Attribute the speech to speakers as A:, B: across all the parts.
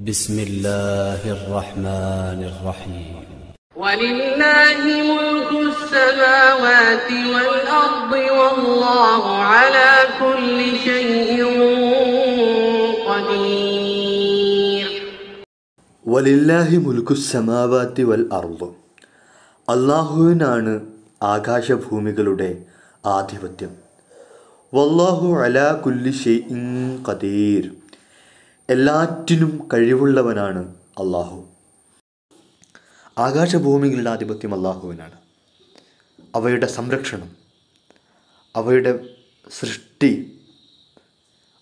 A: بسم الله الرحمن الرحيم
B: ولله ملك السماوات والأرض والله على كل شيء قدير
C: വലില്ലാഹി മുൽക്കു സമാവാത്തി വൽ അർദ് അള്ളാഹുവിനാണ് ആകാശഭൂമികളുടെ ആധിപത്യം വല്ലാഹു അലാ കുല്ലി ഷെയ്ഇൻ ഖദീർ എല്ലാറ്റിനും കഴിവുള്ളവനാണ് അള്ളാഹു ആകാശഭൂമികളുടെ ആധിപത്യം അള്ളാഹുവിനാണ് അവയുടെ സംരക്ഷണം അവയുടെ സൃഷ്ടി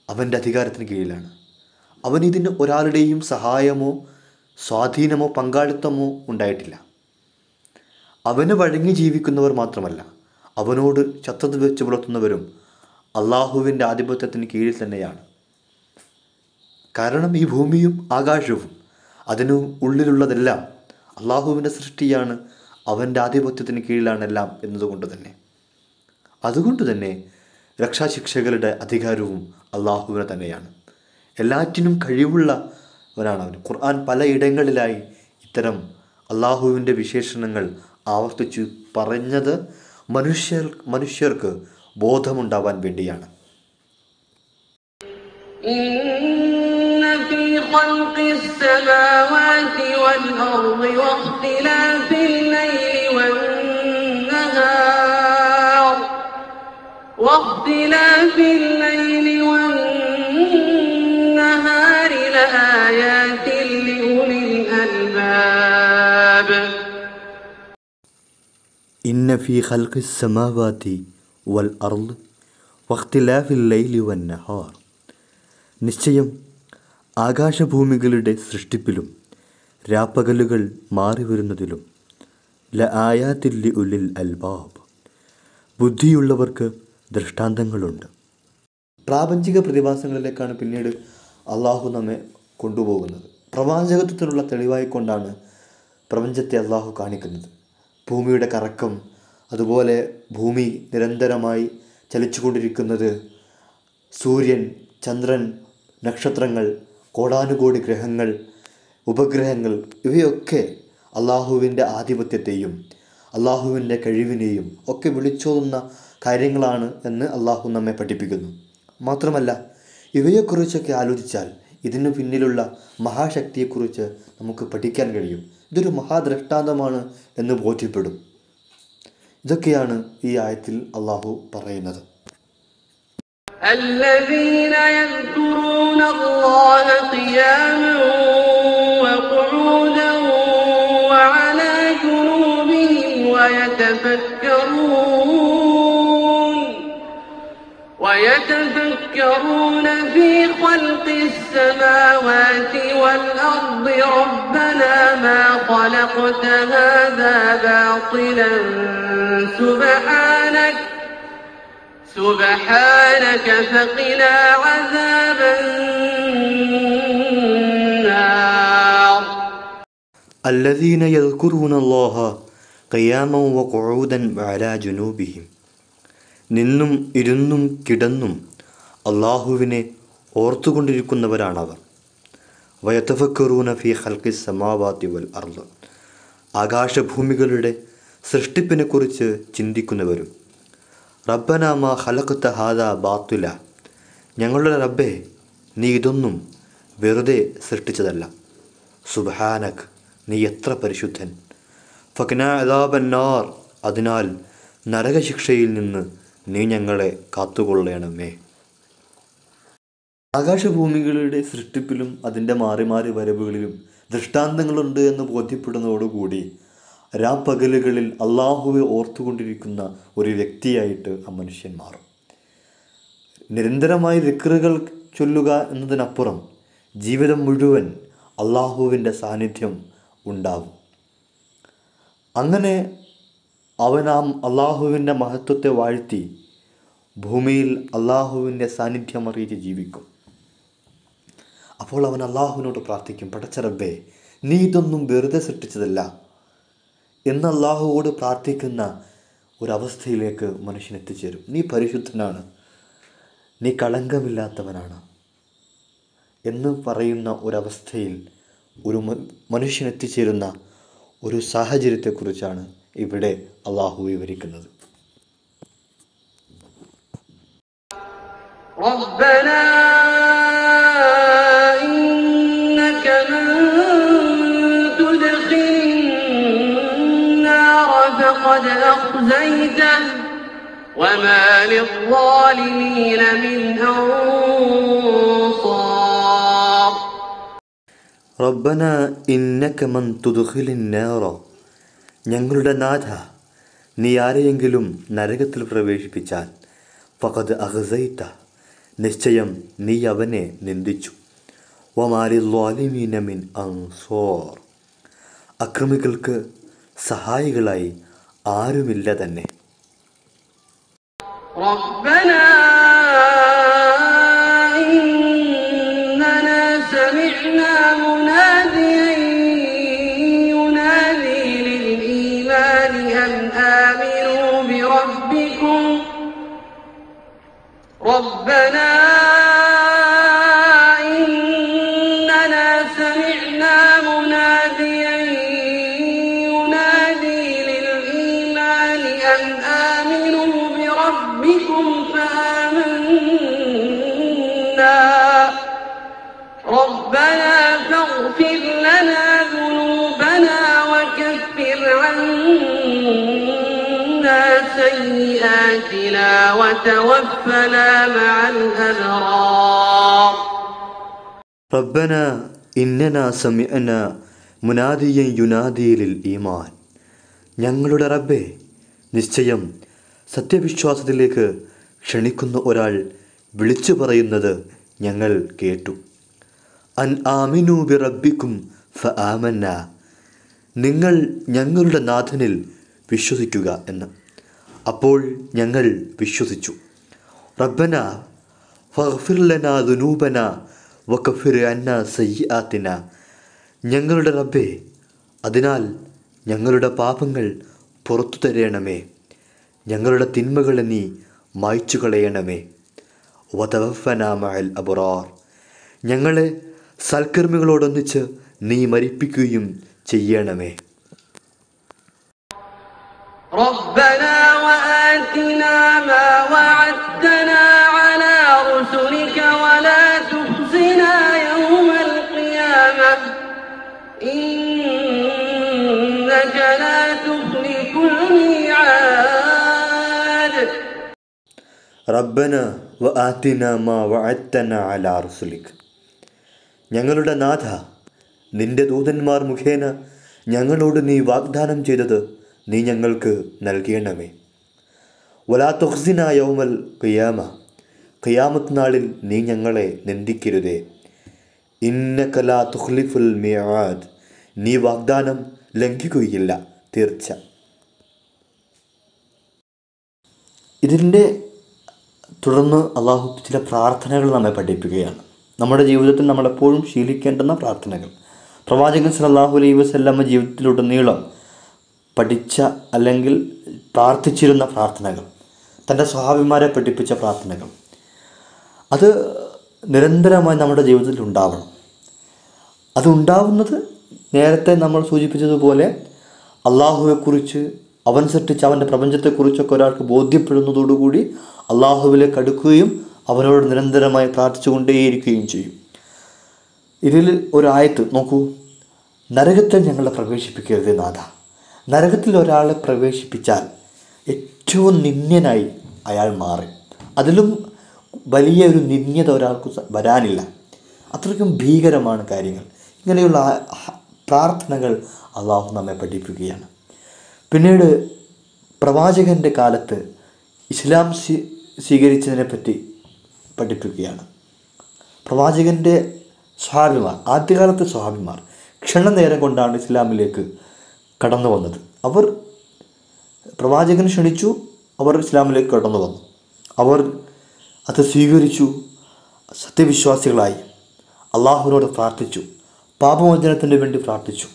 C: അവന്റെ അധികാരത്തിന് കീഴിലാണ്. അവൻ ഇതിന് ഒരാളുടെയും സഹായമോ സ്വാധീനമോ പങ്കാളിത്തമോ ഉണ്ടായിട്ടില്ല. അവന് വഴങ്ങി ജീവിക്കുന്നവർ മാത്രമല്ല അവനോട് ശത്രുത വെച്ച് പുലർത്തുന്നവരും അള്ളാഹുവിന്റെ ആധിപത്യത്തിന് കീഴിൽ തന്നെയാണ്. കാരണം ഈ ഭൂമിയും ആകാശവും അതിനു ഉള്ളിലുള്ളതെല്ലാം അള്ളാഹുവിന്റെ സൃഷ്ടിയാണ് അവന്റെ ആധിപത്യത്തിന് കീഴിലാണ് എല്ലാം എന്നതുകൊണ്ട് തന്നെ. അതുകൊണ്ട് തന്നെ രക്ഷാശിക്ഷകളുടെ അധികാരവും അള്ളാഹുവിനെ തന്നെയാണ്. എല്ലാറ്റിനും കഴിവുള്ളവനാണ് അവൻ. ഖുർആൻ പലയിടങ്ങളിലായി ഇത്തരം അള്ളാഹുവിന്റെ വിശേഷണങ്ങൾ ആവർത്തിച്ചു പറഞ്ഞത് മനുഷ്യർ മനുഷ്യർക്ക് ബോധമുണ്ടാവാൻ വേണ്ടിയാണ്.
B: خلق السماوات والأرض واختلاف الليل والنهار واختلاف الليل والنهار لآيات لأولي الألباب
C: ഇന്ന ഫി ഖൽഖി സമാവാതി വൽ അർള് വഖ്തിലാഫിൽ ലൈലി വൻ നഹാർ നിശ്ചയം ആകാശഭൂമികളുടെ സൃഷ്ടിപ്പിലും രാപ്പകലുകൾ മാറി വരുന്നതിലും ല ആയാത്തില്ലി ഉലിൽ അൽബാബ്. ബുദ്ധിയുള്ളവർക്ക് ദൃഷ്ടാന്തങ്ങളുണ്ട്. പ്രാപഞ്ചിക പ്രതിഭാസങ്ങളിലേക്കാണ് പിന്നീട് അള്ളാഹു നമ്മെ കൊണ്ടുപോകുന്നത്. പ്രവാചകത്വത്തിനുള്ള തെളിവായിക്കൊണ്ടാണ് പ്രപഞ്ചത്തെ അള്ളാഹു കാണിക്കുന്നത്. ഭൂമിയുടെ കറക്കം അതുപോലെ ഭൂമി നിരന്തരമായി ചലിച്ചുകൊണ്ടിരിക്കുന്നത് സൂര്യൻ ചന്ദ്രൻ നക്ഷത്രങ്ങൾ കോടാനുകോടി ഗ്രഹങ്ങൾ ഉപഗ്രഹങ്ങൾ ഇവയൊക്കെ അള്ളാഹുവിൻ്റെ ആധിപത്യത്തെയും അള്ളാഹുവിൻ്റെ കഴിവിനെയും ഒക്കെ വിളിച്ചോതുന്ന കാര്യങ്ങളാണ് എന്ന് അള്ളാഹു നമ്മെ പഠിപ്പിക്കുന്നു മാത്രമല്ല ഇവയെക്കുറിച്ചൊക്കെ ആലോചിച്ചാൽ ഇതിനു പിന്നിലുള്ള മഹാശക്തിയെക്കുറിച്ച് നമുക്ക് പഠിക്കാൻ കഴിയും ഇതൊരു മഹാദൃഷ്ടാന്തമാണ് എന്ന് ബോധ്യപ്പെടും ഇതൊക്കെയാണ് ഈ ആയത്തിൽ അള്ളാഹു പറയുന്നത്
B: الذين يذكرون الله قياما وقعودا وعلى جنوبهم ويتفكرون ويتفكرون في خلق السماوات والأرض ربنا ما خلقت هذا باطلا سبحانك سبحانك فقنا عذاب النار
C: الذين يذكرون الله قياما وقعودا وعلى جنوبهم നിന്നും ഇരുന്നും കിടന്നും അള്ളാഹുവിനെ ഓർത്തുകൊണ്ടിരിക്കുന്നവരാണവർ വയത്തഫക്കറൂന ഫി ഹൽക്കി സമാവാത്തി വൽ അർദ് ആകാശഭൂമികളുടെ സൃഷ്ടിപ്പിനെക്കുറിച്ച് ചിന്തിക്കുന്നവരും റബ്ബനാമ ഹലക്കുത്ത ഹാദ ബാത്തുല. ഞങ്ങളുടെ റബ്ബെ നീ ഇതൊന്നും വെറുതെ സൃഷ്ടിച്ചതല്ല. സുബഹാനക് നീ എത്ര പരിശുദ്ധൻ. ഫക്ന അദാബന്നാർ അതിനാൽ നരകശിക്ഷയിൽ നിന്ന് നീ ഞങ്ങളെ കാത്തുകൊള്ളണമേ. ആകാശഭൂമികളുടെ സൃഷ്ടിപ്പിലും അതിന്റെ മാറി മാറി വരവുകളിലും ദൃഷ്ടാന്തങ്ങളുണ്ട് എന്ന് ബോധ്യപ്പെടുന്നതോടുകൂടി രാപ്പകലുകളിൽ അള്ളാഹുവെ ഓർത്തുകൊണ്ടിരിക്കുന്ന ഒരു വ്യക്തിയായിട്ട് ആ മനുഷ്യൻ മാറും. നിരന്തരമായി വിക്രുകൾ ചൊല്ലുക എന്നതിനപ്പുറം ജീവിതം മുഴുവൻ അള്ളാഹുവിന്റെ സാന്നിധ്യം ഉണ്ടാവും. അങ്ങനെ അവൻ ആ അള്ളാഹുവിന്റെ മഹത്വത്തെ വാഴ്ത്തി ഭൂമിയിൽ അള്ളാഹുവിന്റെ സാന്നിധ്യം അറിയിച്ച് ജീവിക്കും. അപ്പോൾ അവൻ അള്ളാഹുവിനോട് പ്രാർത്ഥിക്കും പടച്ചറബേ നീ ഇതൊന്നും വെറുതെ സൃഷ്ടിച്ചതല്ല. എന്ന് അള്ളാഹുവോട് പ്രാർത്ഥിക്കുന്ന ഒരവസ്ഥയിലേക്ക് മനുഷ്യൻ എത്തിച്ചേരും നീ പരിശുദ്ധനാണ് നീ കളങ്കമില്ലാത്തവനാണ് എന്ന് പറയുന്ന ഒരവസ്ഥയിൽ ഒരു മ- മനുഷ്യൻ എത്തിച്ചേരുന്ന ഒരു സാഹചര്യത്തെക്കുറിച്ചാണ് ഇവിടെ അള്ളാഹു വിവരിക്കുന്നത്
B: ربنا فقد أخزيته وما للظالمين من أنصار
C: റബ്ബന ഇന്നക മൻ തുദ്ഖിലിന്നാറ ഞങ്ങളുടെ നാഥ നീ ആരെയെങ്കിലും നരകത്തിൽ പ്രവേശിപ്പിച്ചാൽ ഫഖദ് അഹ്സൈത നിശ്ചയം നീ അവനെ നിന്ദിച്ചു വമാലി ദ്വാലിമീന മിൻ അൻസോർ അക്രമികൾക്ക് സഹായികളായി ആരുമില്ല തന്നെ
B: ربنا وتوفنا مع الأبرار
C: റബ്ബന ഇന്നന സമിഅന മുനാദിയൻ യുനാദിയിലിൽ ഈമാൻ ഞങ്ങളുടെ റബ്ബെ നിശ്ചയം സത്യവിശ്വാസത്തിലേക്ക് ക്ഷണിക്കുന്ന ഒരാൾ വിളിച്ചു പറയുന്നത് ഞങ്ങൾ കേട്ടു അൻ ആമിനു ബി റബ്ബിക്കും ഫ ആമന്ന നിങ്ങൾ ഞങ്ങളുടെ നാഥനിൽ വിശ്വസിക്കുക എന്ന് അപ്പോൾ ഞങ്ങൾ വിശ്വസിച്ചു റബ്ബന ഫഗ്ഫിർ ലനാ ദുനൂബന വകഫിർ അന്ന സയ്യാത്തിന ഞങ്ങളുടെ റബ്ബേ അതിനാൽ ഞങ്ങളുടെ പാപങ്ങൾ പുറത്തു തരയണമേ ഞങ്ങളുടെ തിന്മകളെ നീ മായ്ച്ചു കളയണമേ വതവഫന മഅൽ അബറാർ ഞങ്ങളെ സൽക്കർമ്മികളോടൊന്നിച്ച് നീ മരിപ്പിക്കുകയും ചെയ്യണമേ
B: ربنا
C: റബ്ബന വ ആത്തിന മാ വഅത്തന അലാ റുസുലിക്. ഞങ്ങളുടെ നാഥ നിന്റെ ദൂതന്മാർ മുഖേന ഞങ്ങളോട് നീ വാഗ്ദാനം ചെയ്തത് നീ ഞങ്ങൾക്ക് നൽകണമേ. വലാ തുഹ്സിന യൗമൽ ഖിയാമ. ഖിയാമത്ത് നാളിൽ നീ ഞങ്ങളെ നിന്ദിക്കരുതേ. ഇന്ന കലാ തുഹ്ലിഫുൽ മിയാദ് നീ വാഗ്ദാനം ലംഘിക്കുകയില്ല തീർച്ച. ഇതിന്റെ തുടർന്ന് അള്ളാഹു ചില പ്രാർത്ഥനകൾ നമ്മെ പഠിപ്പിക്കുകയാണ്. നമ്മുടെ ജീവിതത്തിൽ നമ്മളെപ്പോഴും ശീലിക്കേണ്ടുന്ന പ്രാർത്ഥനകൾ. പ്രവാചകൻ സല്ലല്ലാഹു അലൈ വസല്ലമ്മ ജീവിതത്തിലുടനീളം പഠിച്ച അല്ലെങ്കിൽ പ്രാർത്ഥിച്ചിരുന്ന പ്രാർത്ഥനകൾ. തന്റെ സ്വഹാഭിമാരെ പഠിപ്പിച്ച പ്രാർത്ഥനകൾ. അത് നിരന്തരമായി നമ്മുടെ ജീവിതത്തിൽ ഉണ്ടാവണം. അതുണ്ടാവുന്നത് നേരത്തെ നമ്മൾ സൂചിപ്പിച്ചതുപോലെ അള്ളാഹുവെക്കുറിച്ച് അവൻ സൃഷ്ടിച്ച അവന്റെ പ്രപഞ്ചത്തെക്കുറിച്ചൊക്കെ ഒരാൾക്ക് ബോധ്യപ്പെടുന്നതോടുകൂടി അള്ളാഹുവിലേക്ക് അടുക്കുകയും അവനോട് നിരന്തരമായി പ്രാർത്ഥിച്ചുകൊണ്ടേയിരിക്കുകയും ചെയ്യും. ഇതിൽ ഒരായത്ത് നോക്കൂ. നരകത്തിൽ ഞങ്ങളെ പ്രവേശിപ്പിക്കരുത് നാഥ. നരകത്തിൽ ഒരാളെ പ്രവേശിപ്പിച്ചാൽ ഏറ്റവും നിന്ദ്യനായി അയാൾ മാറി. അതിലും വലിയ ഒരു ഒരാൾക്ക് വരാനില്ല. അത്രയ്ക്കും ഭീകരമാണ് കാര്യങ്ങൾ. ഇങ്ങനെയുള്ള പ്രാർത്ഥനകൾ അള്ളാഹു നമ്മെ പഠിപ്പിക്കുകയാണ്. പിന്നീട് പ്രവാചകന്റെ കാലത്ത് ഇസ്ലാം സ്വീ സ്വീകരിച്ചതിനെപ്പറ്റി പഠിപ്പിക്കുകയാണ്. പ്രവാചകന്റെ സ്വഹാബിമാർ ആദ്യകാലത്തെ സ്വഹാബിമാർ ക്ഷണനേരം കൊണ്ടാണ് ഇസ്ലാമിലേക്ക് കടന്നു വന്നത്. അവർ പ്രവാചകൻ ക്ഷണിച്ചു അവർ ഇസ്ലാമിലേക്ക് കടന്നു വന്നു. അവർ അത് സ്വീകരിച്ചു സത്യവിശ്വാസികളായി. അള്ളാഹുവിനോട് പ്രാർത്ഥിച്ചു പാപമോചനത്തിന് വേണ്ടി പ്രാർത്ഥിച്ചു.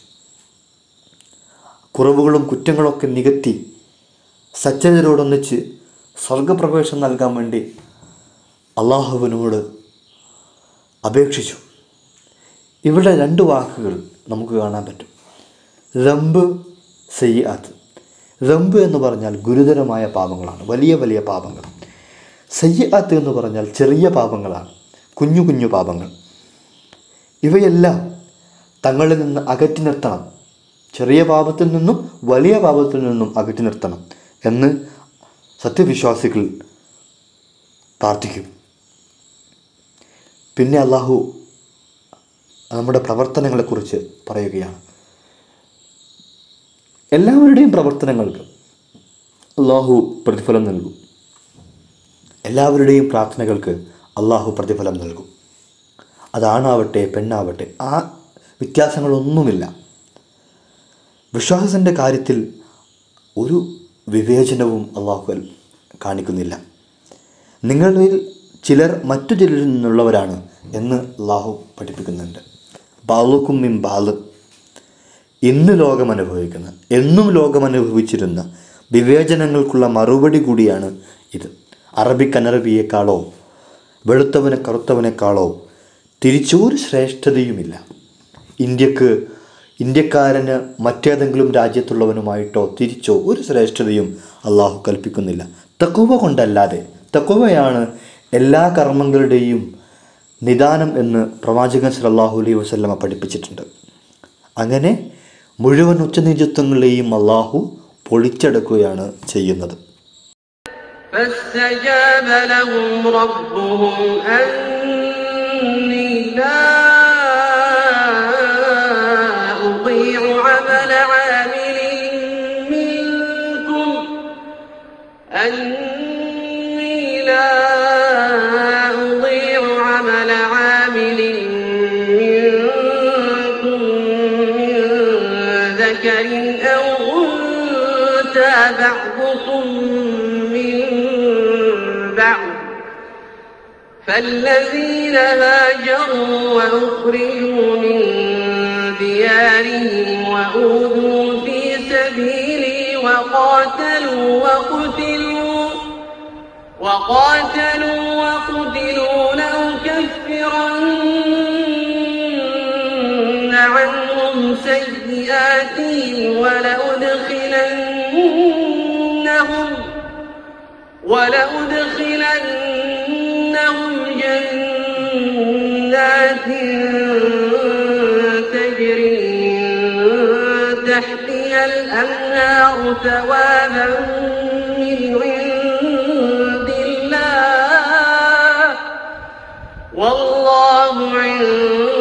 C: കുറവുകളും കുറ്റങ്ങളൊക്കെ നികത്തി സജ്ജനരോടൊന്നിച്ച് സ്വർഗപ്രവേശം നൽകാൻ വേണ്ടി അള്ളാഹുവിനോട് അപേക്ഷിച്ചു. ഇവിടെ രണ്ട് വാക്കുകൾ നമുക്ക് കാണാൻ പറ്റും. റംബ് സയ്യാത്ത്. റംബ് എന്ന് പറഞ്ഞാൽ ഗുരുതരമായ പാപങ്ങളാണ്. വലിയ വലിയ പാപങ്ങൾ. സയ്യാത്ത് എന്ന് പറഞ്ഞാൽ ചെറിയ പാപങ്ങളാണ്. കുഞ്ഞു കുഞ്ഞു പാപങ്ങൾ. ഇവയെല്ലാം തങ്ങളിൽ നിന്ന് അകറ്റി നിർത്തണം. ചെറിയ പാപത്തിൽ നിന്നും വലിയ പാപത്തിൽ നിന്നും അകറ്റി നിർത്തണം എന്ന് സത്യവിശ്വാസികൾ പ്രാർത്ഥിക്കും. പിന്നെ അള്ളാഹു നമ്മുടെ പ്രവർത്തനങ്ങളെക്കുറിച്ച് പറയുകയാണ്. എല്ലാവരുടെയും പ്രവർത്തനങ്ങൾക്ക് അള്ളാഹു പ്രതിഫലം നൽകും. എല്ലാവരുടെയും പ്രാർത്ഥനകൾക്ക് അള്ളാഹു പ്രതിഫലം നൽകും. അതാണാവട്ടെ പെണ്ണാവട്ടെ ആ വ്യത്യാസങ്ങളൊന്നുമില്ല. വിശ്വാസത്തിന്റെ കാര്യത്തിൽ ഒരു വിവേചനവും അള്ളാഹുൽ കാണിക്കുന്നില്ല. നിങ്ങളിൽ ചിലർ മറ്റു ചിലരിൽ നിന്നുള്ളവരാണ് എന്ന് അള്ളാഹു പഠിപ്പിക്കുന്നുണ്ട്. ബാലുക്കും മിം ബാൽ. ഇന്ന് ലോകം അനുഭവിക്കുന്ന എന്നും ലോകം അനുഭവിച്ചിരുന്ന വിവേചനങ്ങൾക്കുള്ള മറുപടി കൂടിയാണ് ഇത്. അറബിക്കനറബിയേക്കാളോ വെളുത്തവനെ കറുത്തവനേക്കാളോ തിരിച്ചൊരു ശ്രേഷ്ഠതയുമില്ല. ഇന്ത്യയ്ക്ക് ഇന്ത്യക്കാരന് മറ്റേതെങ്കിലും രാജ്യത്തുള്ളവനുമായിട്ടോ തിരിച്ചോ ഒരു ശ്രേഷ്ഠതയും അള്ളാഹു കൽപ്പിക്കുന്നില്ല തക്കുവ കൊണ്ടല്ലാതെ തക്കുവയാണ് എല്ലാ കർമ്മങ്ങളുടെയും നിദാനം എന്ന് പ്രവാചകൻ സല്ലല്ലാഹു അലൈഹി വസല്ലമ പഠിപ്പിച്ചിട്ടുണ്ട് അങ്ങനെ മുഴുവൻ ഉച്ചനീചത്വങ്ങളെയും അള്ളാഹു പൊളിച്ചെടുക്കുകയാണ് ചെയ്യുന്നത്
B: فاستجاب لهم ربهم أني لا ذكر أو أنثى بعضكم من بعض فالذين هاجروا وأخرجوا من ديارهم وأوذوا في سبيلي وقاتلوا وقتلوا وقاتلوا وقتلوا لأكفرن عنهم سيئاتهم ولأدخلنهم ولأدخلنهم جنات تجري من تحتها الأنهار ثوابا من عند الله. والله عنده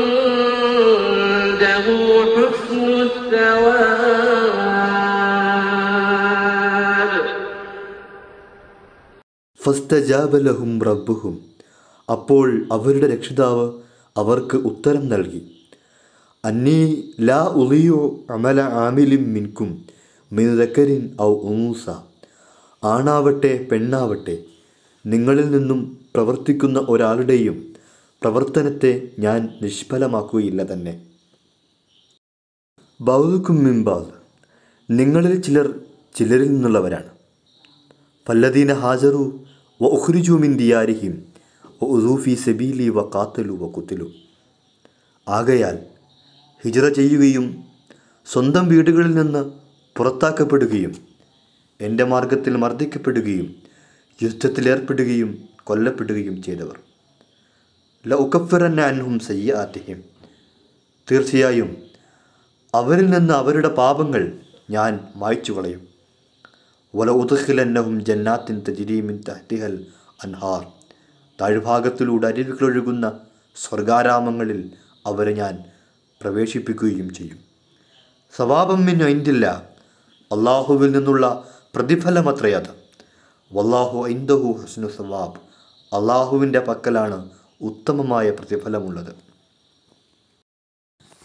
C: ഫസ്തജാബലഹും റബ്ബുഹും. അപ്പോൾ അവരുടെ രക്ഷിതാവ് അവർക്ക് ഉത്തരം നൽകി. അന്നീ ലാ ഉളിയോ അമല ആമിലിം മിൻകും മിനുദക്കരിൻ ഔ ഉമൂസ ആണാവട്ടെ പെണ്ണാവട്ടെ നിങ്ങളിൽ നിന്നും പ്രവർത്തിക്കുന്ന ഒരാളുടെയും പ്രവർത്തനത്തെ ഞാൻ നിഷ്ഫലമാക്കുകയില്ല തന്നെ. ബൗദുക്കും മിംബാദ് നിങ്ങളിൽ ചിലർ ചിലരിൽ നിന്നുള്ളവരാണ്. പല്ലദീന ഹാജറു വ മിൻ ദിയാരിഹിം വ ഉസൂഫി സബീലി വ കാത്തലു വ ഹിജ്റ ആകയാൽ ഹിജറ ചെയ്യുകയും സ്വന്തം വീടുകളിൽ നിന്ന് പുറത്താക്കപ്പെടുകയും എന്റെ മാർഗത്തിൽ മർദ്ദിക്കപ്പെടുകയും യുദ്ധത്തിലേർപ്പെടുകയും കൊല്ലപ്പെടുകയും ചെയ്തവർ. ല ഉക്കഫിറന്ന അൻഹും സയ്യാത്തിഹിം തീർച്ചയായും അവരിൽ നിന്ന് അവരുടെ പാപങ്ങൾ ഞാൻ മായ്ച്ചു കളയും വല ഉദഖിലന്നഹും ജന്നാത്തിൻ തജിരീമിൻ തഹ്തിഹൽ അൻഹാർ താഴ്ഭാഗത്തിലൂടെ അരുവികളൊഴുകുന്ന സ്വർഗാരാമങ്ങളിൽ അവരെ ഞാൻ പ്രവേശിപ്പിക്കുകയും ചെയ്യും. സവാബം ഐന്തില്ല അള്ളാഹുവിൽ നിന്നുള്ള പ്രതിഫലമത്രയത് വല്ലാഹു ഐന്ദഹു ഹസ്നു സവാബ്. അള്ളാഹുവിന്റെ പക്കലാണ് ഉത്തമമായ പ്രതിഫലമുള്ളത്.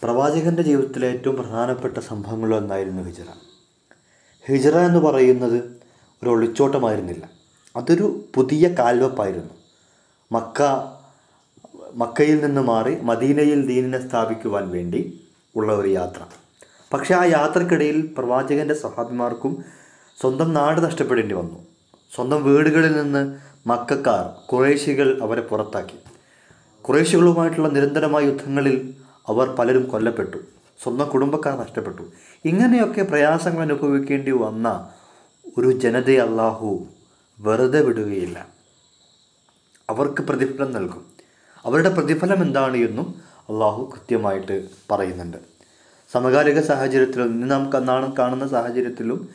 C: പ്രവാചകന്റെ ജീവിതത്തിലെ ഏറ്റവും പ്രധാനപ്പെട്ട സംഭവങ്ങളൊന്നായിരുന്നു ഹിജറ. ഹിജറ എന്ന് പറയുന്നത് ഒരു ഒളിച്ചോട്ടമായിരുന്നില്ല. അതൊരു പുതിയ കാൽവെപ്പായിരുന്നു. മക്ക മക്കയിൽ നിന്ന് മാറി മദീനയിൽ ദീനിനെ സ്ഥാപിക്കുവാൻ വേണ്ടി ഉള്ള ഒരു യാത്ര. പക്ഷേ ആ യാത്രക്കിടയിൽ പ്രവാചകന്റെ സഹാബിമാർക്കും സ്വന്തം നാട് നഷ്ടപ്പെടേണ്ടി വന്നു. സ്വന്തം വീടുകളിൽ നിന്ന് മക്കാർ കുറേശികൾ അവരെ പുറത്താക്കി. കുറേശികളുമായിട്ടുള്ള നിരന്തരമായ യുദ്ധങ്ങളിൽ അവർ പലരും കൊല്ലപ്പെട്ടു. സ്വന്തം കുടുംബക്കാർ നഷ്ടപ്പെട്ടു. ഇങ്ങനെയൊക്കെ പ്രയാസങ്ങൾ അനുഭവിക്കേണ്ടി വന്ന ഒരു ജനതയെ അള്ളാഹു വെറുതെ വിടുകയില്ല. അവർക്ക് പ്രതിഫലം നൽകും. അവരുടെ പ്രതിഫലം എന്താണ് എന്നും അള്ളാഹു കൃത്യമായിട്ട് പറയുന്നുണ്ട്. സമകാലിക സാഹചര്യത്തിലും ഇന്ന് നാം കാണ കാണുന്ന സാഹചര്യത്തിലും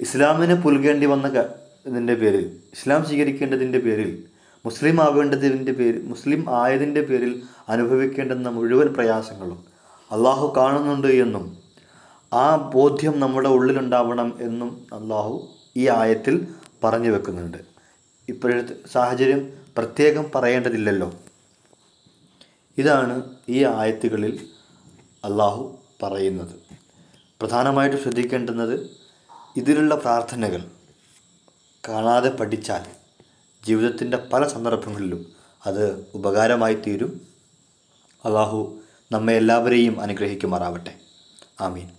C: ഇസ്ലാമിനെ പുൽകേണ്ടി വന്ന ഇതിന്റെ പേരിൽ ഇസ്ലാം സ്വീകരിക്കേണ്ടതിന്റെ പേരിൽ മുസ്ലിം ആവേണ്ടതിന്റെ പേരിൽ മുസ്ലിം ആയതിന്റെ പേരിൽ അനുഭവിക്കേണ്ടുന്ന മുഴുവൻ പ്രയാസങ്ങളും അള്ളാഹു കാണുന്നുണ്ട് എന്നും ആ ബോധ്യം നമ്മുടെ ഉള്ളിലുണ്ടാവണം എന്നും അള്ളാഹു ഈ ആയത്തിൽ പറഞ്ഞു വെക്കുന്നുണ്ട്. ഇപ്പോഴത്തെ സാഹചര്യം പ്രത്യേകം പറയേണ്ടതില്ലല്ലോ. ഇതാണ് ഈ ആയത്തുകളിൽ അള്ളാഹു പറയുന്നത്. പ്രധാനമായിട്ട് ശ്രദ്ധിക്കേണ്ടുന്നത് ഇതിലുള്ള പ്രാർത്ഥനകൾ കാണാതെ പഠിച്ചാൽ ജീവിതത്തിന്റെ പല സന്ദർഭങ്ങളിലും അത് ഉപകാരമായി തീരും. അള്ളാഹു നമ്മെ എല്ലാവരെയും അനുഗ്രഹിക്കുമാറാവട്ടെ. ആമീൻ.